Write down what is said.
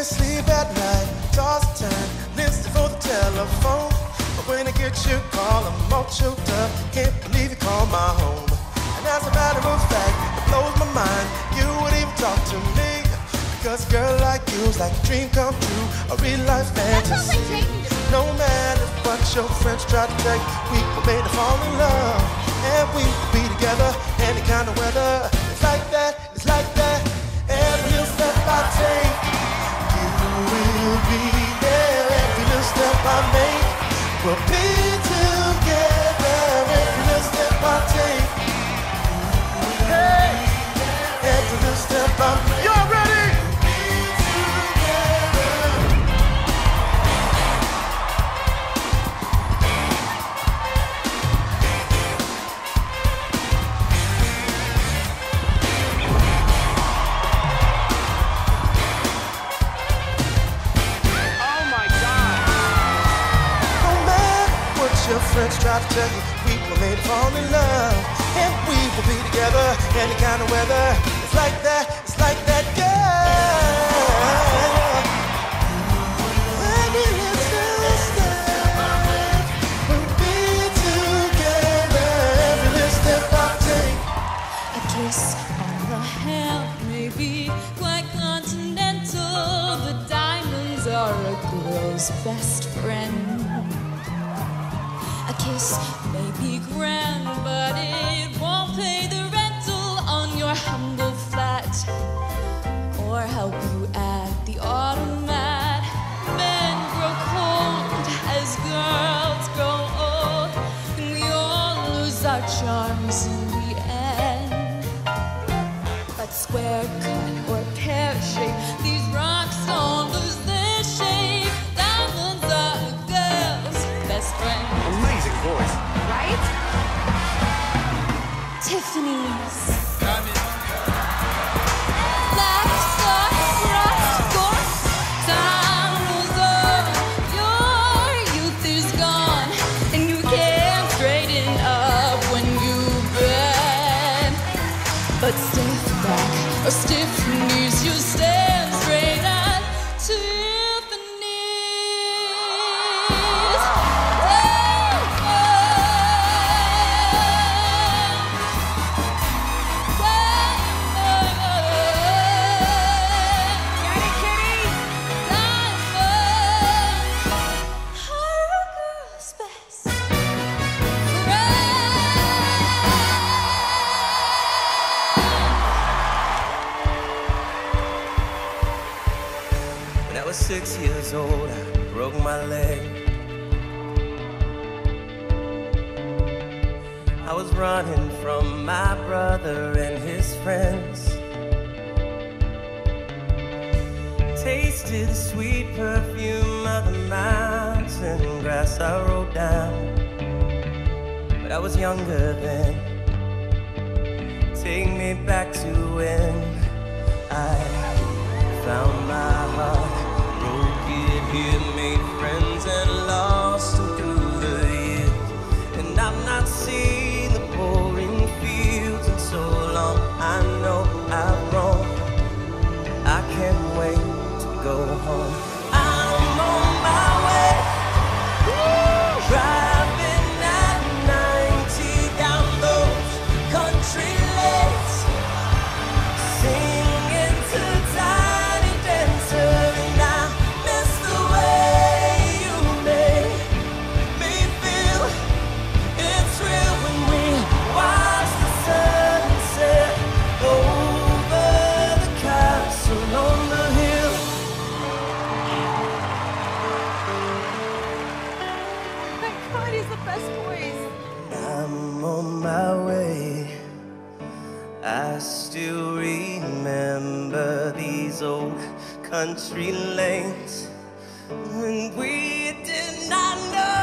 sleep at night, toss and turn, listen for the telephone. But when I get your call, I'm all choked up. Can't believe you called my home. And as a matter of fact, it blows my mind. You would even talk to me. Because a girl like you's like a dream come true, a real life fantasy. No matter what your friends try to you, we were made to fall in love. We'll be try to tell you, we were made to fall in love. And we will be together any kind of weather. It's like that, it's like that, girl. Every little step, we'll be together. Every step I take. A kiss on the hand may be quite continental. The diamonds are a girl's best friend. Kiss may be grand, but it won't pay the rental on your humble flat or help you at the automat. Men grow cold as girls grow old, and we all lose our charms in the end. But square bend. But stiff back or stiff I was running from my brother and his friends. Tasted the sweet perfume of the mountain and grass I rode down. But I was younger then. Take me back to when I found my heart, broke it here, I still remember these old country lanes, and we did not know.